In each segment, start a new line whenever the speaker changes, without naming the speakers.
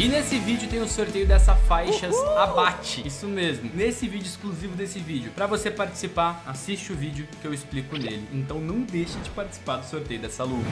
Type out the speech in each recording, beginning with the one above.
E nesse vídeo tem o sorteio dessa faixas abate. Isso mesmo. Nesse vídeo exclusivo desse vídeo. Pra você participar, assiste o vídeo que eu explico nele. Então não deixe de participar do sorteio dessa luva.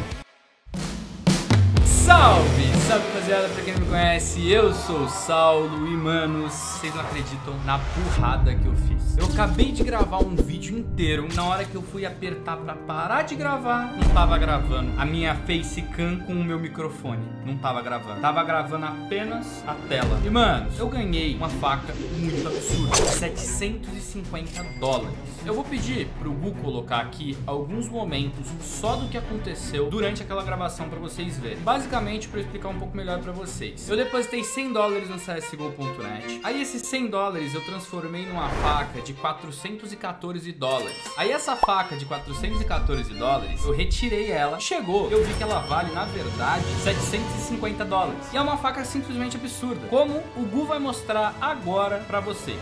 Salve! Salve rapaziada, pra quem não me conhece, eu sou o Saulo e manos, vocês não acreditam na burrada que eu fiz. Eu acabei de gravar um vídeo inteiro, na hora que eu fui apertar pra parar de gravar, não tava gravando a minha facecam com o meu microfone, não tava gravando. Tava gravando apenas a tela. E manos, eu ganhei uma faca muito absurda, 750 dólares. Eu vou pedir pro Gu colocar aqui alguns momentos só do que aconteceu durante aquela gravação pra vocês verem. Basicamente, pra eu explicar um pouco melhor pra vocês. Eu depositei 100 dólares no CSGO.net. Aí esses 100 dólares eu transformei numa faca de 414 dólares. Aí essa faca de 414 dólares, eu retirei ela. Chegou, eu vi que ela vale, na verdade, 750 dólares. E é uma faca simplesmente absurda. Como o Gu vai mostrar agora pra vocês.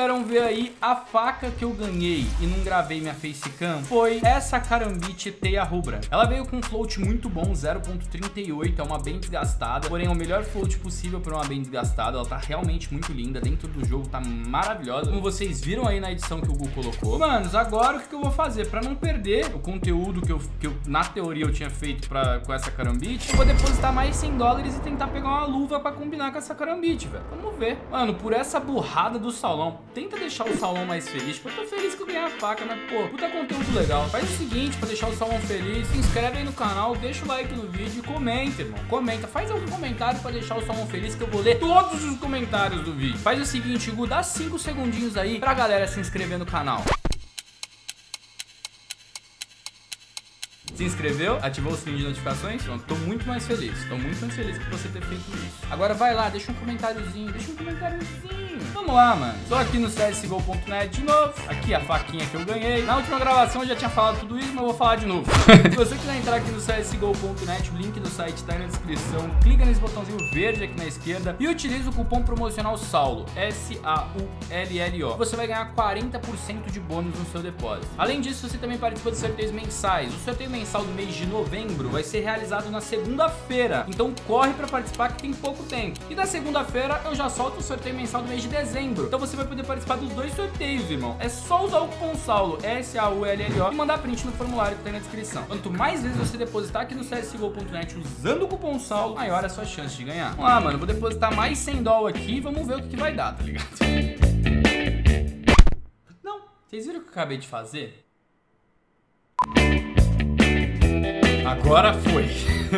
Puderam ver aí, a faca que eu ganhei e não gravei minha facecam foi essa Karambit Teia Rubra. Ela veio com um float muito bom, 0.38, é uma bem desgastada, porém é o melhor float possível para uma bem desgastada. Ela tá realmente muito linda, dentro do jogo tá maravilhosa, como vocês viram aí na edição que o Gu colocou. Manos, agora o que, eu vou fazer? Para não perder o conteúdo que eu, que eu, na teoria, eu tinha feito pra, com essa Karambit, eu vou depositar mais 100 dólares e tentar pegar uma luva para combinar com essa Karambit, velho. Vamos ver. Mano, por essa burrada do salão. Tenta deixar o salão mais feliz. Tipo, eu tô feliz que eu ganhei a faca, mas, pô, puta conteúdo legal. Faz o seguinte, pra deixar o salão feliz, se inscreve aí no canal, deixa o like no vídeo e comenta, irmão. Comenta. Faz algum comentário pra deixar o salão feliz que eu vou ler todos os comentários do vídeo. Faz o seguinte, Gu, dá 5 segundinhos aí pra galera se inscrever no canal. Se inscreveu? Ativou o sininho de notificações? Pronto, tô muito mais feliz. Tô muito mais feliz por você ter feito isso. Agora vai lá, deixa um comentáriozinho, deixa um comentáriozinho. Vamos lá, mano. Tô aqui no csgo.net de novo. Aqui a faquinha que eu ganhei. Na última gravação eu já tinha falado tudo isso, mas eu vou falar de novo. Se você quiser entrar aqui no csgo.net, o link do site tá aí na descrição. Clica nesse botãozinho verde aqui na esquerda e utiliza o cupom promocional SAULO, S-A-U-L-L-O. Você vai ganhar 40% de bônus no seu depósito. Além disso, você também participa de sorteios mensais. O sorteio mensal do mês de novembro vai ser realizado na segunda-feira. Então corre para participar que tem pouco tempo. E da segunda-feira eu já solto o sorteio mensal do mês de dezembro. Então você vai poder participar dos dois sorteios, irmão. É só usar o cupom SAULO, S-A-U-L-L-O, e mandar print no formulário que tá aí na descrição. Quanto mais vezes você depositar aqui no csgo.net usando o cupom SAULO, maior é a sua chance de ganhar. Vamos lá, mano. Vou depositar mais 100 dólares aqui e vamos ver o que, que vai dar, tá ligado? Não. Vocês viram o que eu acabei de fazer? Agora foi.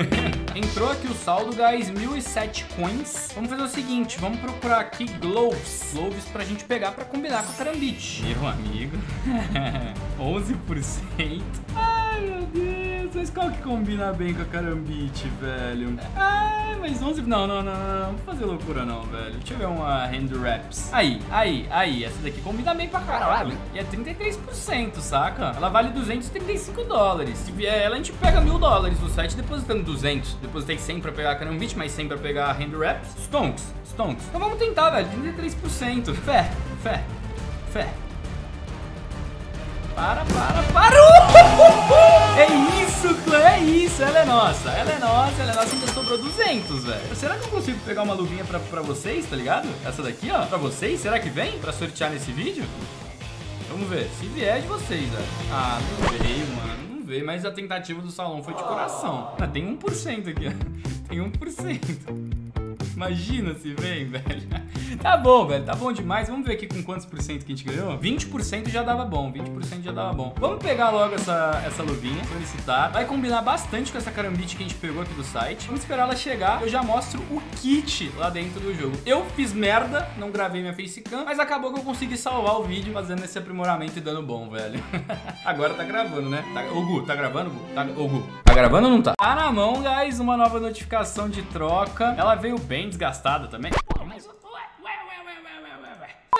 Entrou aqui o saldo, guys, 1.007 coins. Vamos fazer o seguinte, vamos procurar aqui gloves. Gloves pra gente pegar pra combinar com a Karambit. Meu amigo. 11%. Ai, meu Deus. Mas qual que combina bem com a Karambit, velho? Ai, mas 11... Não, não, não, não. Não vou fazer loucura não, velho. Deixa eu ver uma hand wraps. Aí, aí, aí. Essa daqui combina bem pra caralho. E é 33%, saca? Ela vale 235 dólares. Se vier ela, a gente pega mil dólares no site depositando 200. Depositei 100 pra pegar a Karambit, mais 100 pra pegar a hand wraps. Stonks, stonks. Então vamos tentar, velho. 33%. Fé, fé, fé. Para, para, para! Uh! É isso, clã, é isso. Ela é nossa, ela é nossa, ela é nossa. Ainda sobrou 200, velho. Será que eu consigo pegar uma luvinha pra, pra vocês, tá ligado? Essa daqui, ó, pra vocês. Será que vem pra sortear nesse vídeo? Vamos ver. Se vier é de vocês, velho. Ah, não veio, mano. Não veio, mas a tentativa do salão foi de coração. Ah, tem 1% aqui, ó. Tem 1%. Imagina se vem, velho. Tá bom, velho. Tá bom demais. Vamos ver aqui com quantos por cento que a gente ganhou. 20% já dava bom. 20% já dava bom. Vamos pegar logo essa, essa luvinha, solicitar. Vai combinar bastante com essa carambite que a gente pegou aqui do site. Vamos esperar ela chegar. Eu já mostro o kit lá dentro do jogo. Eu fiz merda, não gravei minha facecam, mas acabou que eu consegui salvar o vídeo fazendo esse aprimoramento e dando bom, velho. Agora tá gravando, né? Tá... Ô, Gu, tá gravando, Gu? Tá... Ô, Gu, tá gravando ou não tá? Tá na mão, guys, uma nova notificação de troca. Ela veio bem desgastada também. Pô, mas...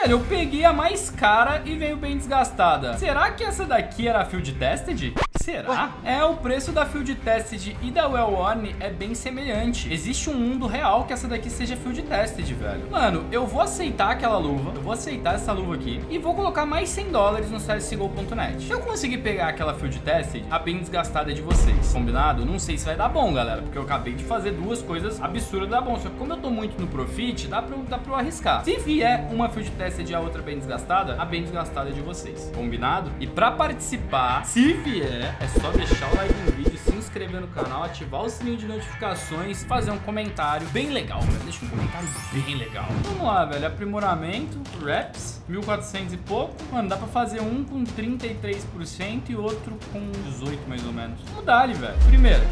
Velho, eu peguei a mais cara e veio bem desgastada. Será que essa daqui era a Field Tested? Será? É, o preço da Field Tested e da Well é bem semelhante. Existe um mundo real que essa daqui seja Field Tested, velho. Mano, eu vou aceitar aquela luva, eu vou aceitar essa luva aqui e vou colocar mais 100 dólares no CSGO.net. Se eu conseguir pegar aquela Field Tested, a bem desgastada de vocês, combinado? Não sei se vai dar bom, galera, porque eu acabei de fazer duas coisas absurdas da bom. Só que como eu tô muito no profit, dá pra, dá pra eu arriscar. Se vier uma Field Tested e a outra bem desgastada, a bem desgastada é de vocês, combinado? E pra participar, se vier, é só deixar o like no vídeo, se inscrever no canal, ativar o sininho de notificações, fazer um comentário bem legal, velho. Deixa um comentário bem legal. Vamos lá, velho. Aprimoramento, reps, 1400 e pouco. Mano, dá pra fazer um com 33% e outro com 18 mais ou menos. Vamos dar ali, velho. Primeiro.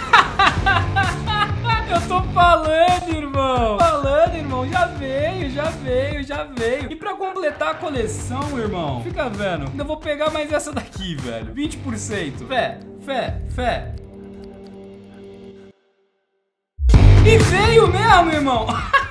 Eu tô falando, irmão. Irmão. Já veio, já veio, já veio. E pra completar a coleção, irmão, fica vendo. Ainda vou pegar mais essa daqui, velho. 20%. Fé, fé, fé. E veio mesmo, irmão.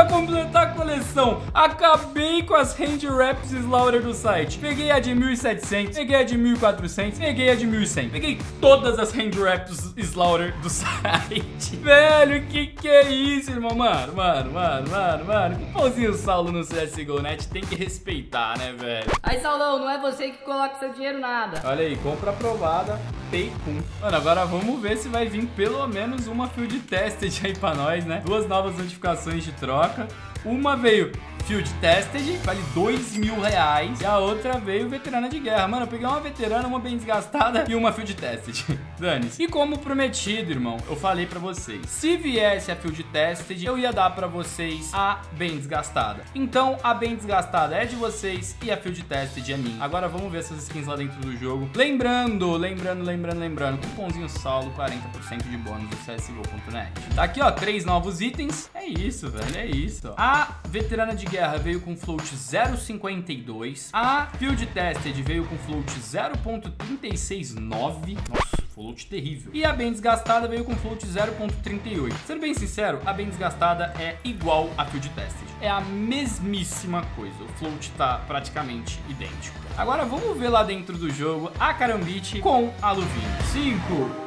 pra completar a coleção. Acabei com as hand wraps Slaughter do site. Peguei a de 1700, peguei a de 1400, peguei a de 1100. Peguei todas as hand wraps Slaughter do site. Velho, que que é isso, irmão? Mano, mano, mano, mano, mano. Que pãozinho Saulo no CSGO Net tem que respeitar, né, velho?
Aí, Saulão, não é você que coloca seu dinheiro nada.
Olha aí, compra aprovada, Paycom. Mano, agora vamos ver se vai vir pelo menos uma field tested aí pra nós, né? Duas novas notificações de troca. Okay. Uma veio Field Tested, vale dois mil reais. E a outra veio Veterana de Guerra. Mano, eu peguei uma veterana, uma bem desgastada e uma Field Tested. Dane-se. E como prometido, irmão, eu falei pra vocês. Se viesse a Field Tested, eu ia dar pra vocês a bem desgastada. Então, a bem desgastada é de vocês e a Field Tested é minha. Agora vamos ver essas skins lá dentro do jogo. Lembrando, lembrando, lembrando, lembrando. Cupomzinho Saulo, 40% de bônus do CSGO.net. Tá aqui, ó, três novos itens. É isso, velho, é isso. Ó. A Veterana de Guerra veio com float 0.52. A Field Tested veio com float 0.369. Nossa, float terrível. E a bem desgastada veio com float 0.38. Sendo bem sincero, a bem desgastada é igual a Field Tested. É a mesmíssima coisa. O float tá praticamente idêntico. Agora vamos ver lá dentro do jogo a Carambite com a luvinha. 5,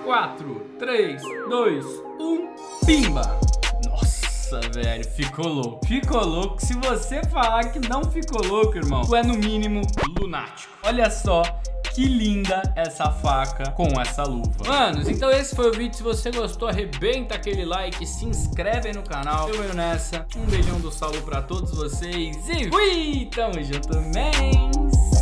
4, 3, 2, 1, pimba! Nossa, velho, ficou louco. Ficou louco. Se você falar que não ficou louco, irmão, tu é no mínimo lunático. Olha só que linda essa faca com essa luva. Manos, então esse foi o vídeo. Se você gostou, arrebenta aquele like, se inscreve no canal. Eu venho nessa. Um beijão do Saulo pra todos vocês e fui! Tamo junto, man!